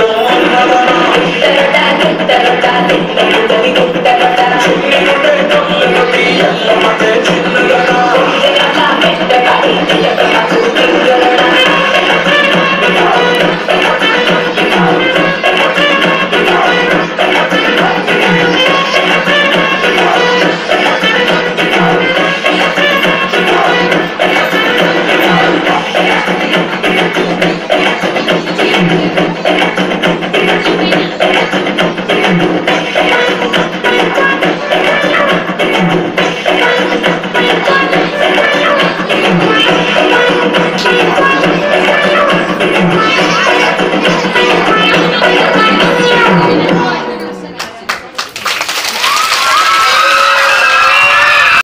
don't want another one.